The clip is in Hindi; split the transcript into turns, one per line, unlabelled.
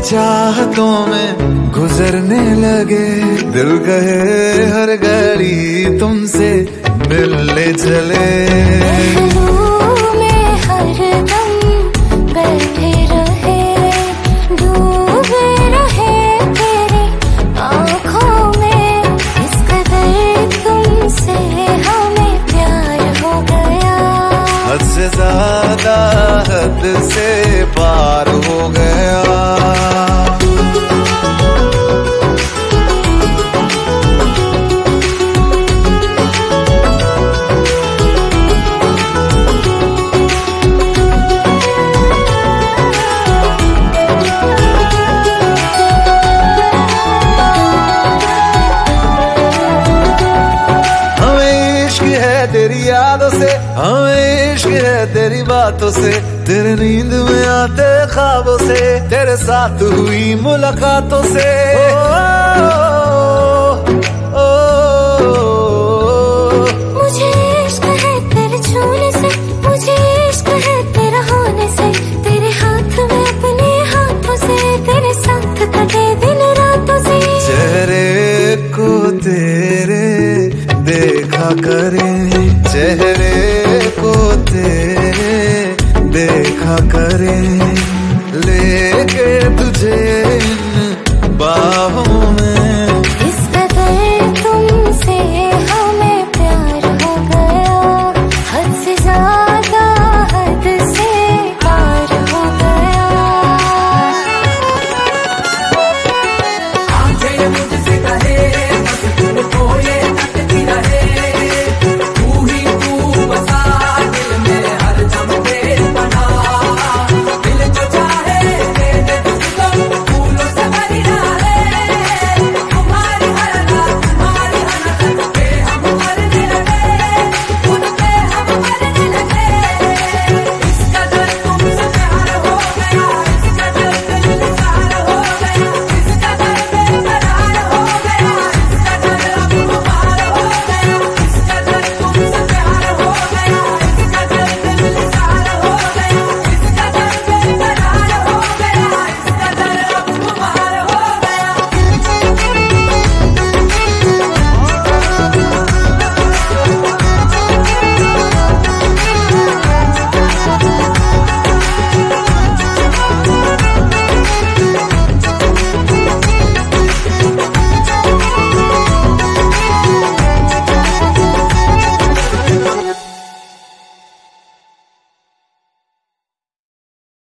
चाहतों में गुजरने लगे। दिल कहे हर घड़ी तुमसे मिलने चले।
तेरी
यादों से हमें इश्क है तेरी बातों से तेरे नींद में आते ख्वाबों से तेरे साथ हुई मुलाकातों से ओ,
चेहरे को तेरे देखा करे लेके तुझे बाहों I'm इस कदर हमें प्यार गया से
हो गया।